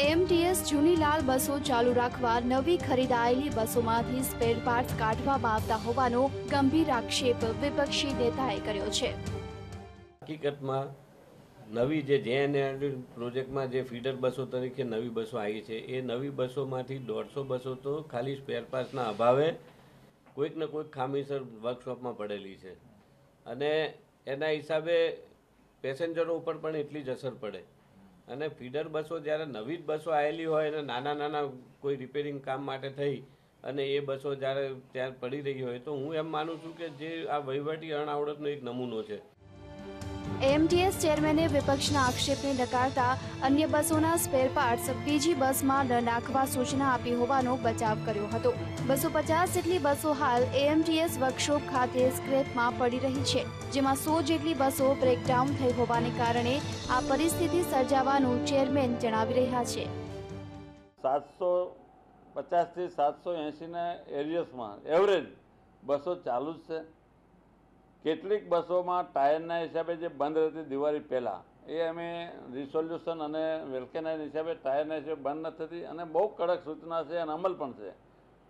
AMTS જૂની લાલ બસો ચાલુ રાખવા નવી ખરીદાયેલી બસોમાંથી સ્પેર પાર્ટ્સ કાઢવામાં આવતા હોવાનો ગંભીર આક્ષેપ વિપક્ષી નેતાએ કર્યો છે. હકીકતમાં નવી જે જે પ્રોજેક્ટમાં જે ફીડર બસો તરીકે નવી બસો આવી છે, એ નવી બસોમાંથી દોઢસો બસો તો ખાલી સ્પેર પાર્ટ્સના અભાવે કોઈક ને કોઈક ખામીસર વર્કશોપમાં પડેલી છે. અને એના હિસાબે પેસેન્જરો ઉપર પણ એટલી જ અસર પડે. અને ફીડર બસો જ્યારે નવી જ બસો આવેલી હોય અને નાના નાના કોઈ રિપેરિંગ કામ માટે થઈ અને એ બસો જ્યારે ત્યાં પડી રહી હોય તો હું એમ માનું છું કે જે આ વહીવટી અણઆવડતનો એક નમૂનો છે. એએમટીએસ ચેરમેને વિપક્ષના આક્ષેપને નકારતા અન્ય બસોના સ્પેર પાર્ટ્સ બીજી બસમાં ન નાખવા સૂચના આપી હોવાનો બચાવ કર્યો હતો. બસો પચાસ જેટલી બસો હાલ એએમટીએસ વર્કશોપ ખાતે સ્ક્રેપમાં પડી રહી છે, જેમાં સો જેટલી બસો બ્રેકડાઉન થઈ હોવાને કારણે આ પરિસ્થિતિ સર્જાવાનું ચેરમેન જણાવી રહ્યા છે. સાતસો પચાસથી સાતસો એંશીના એરિયસમાં એવરેજ બસો ચાલુ જ છે. કેટલીક બસોમાં ટાયરના હિસાબે જે બંધ રહેતી દિવાળી પહેલાં, એ અમે રિસોલ્યુશન અને વેલ્કેનાઇન હિસાબે ટાયરના હિસાબે બંધ નથી થતી અને બહુ કડક સૂચના છે અને અમલ પણ છે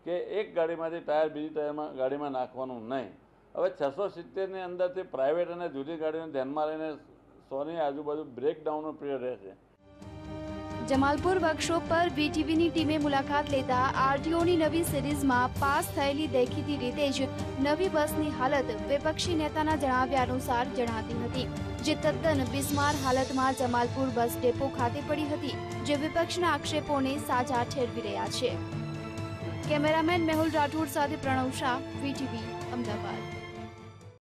કે એક ગાડીમાંથી ટાયર બીજી ટાયરમાં ગાડીમાં નાખવાનું નહીં. હવે છસો સિત્તેરની અંદરથી પ્રાઇવેટ અને જુદી ગાડીને ધ્યાનમાં લઈને સોની આજુબાજુ બ્રેકડાઉનનો પીરિયડ રહેશે. જમાલપુર વર્કશોપ પર વીટીવીની ટીમે મુલાકાત લેતા આરટીઓની નવી સિરીઝમાં પાસ થયેલી દેખીતી રીતે જ નવી બસની હાલત વિપક્ષી નેતાના જણાવ્યા અનુસાર જણાતી હતી. જે તદ્દન બિસ્માર હાલતમાં જમાલપુર બસ ડેપો ખાતે પડી હતી, જે વિપક્ષના આક્ષેપોને સાજા ઠેરવી રહ્યા છે. કેમેરામેન મેહુલ રાઠોડ સાથે પ્રણવ શાહ, વીટીવી, અમદાવાદ.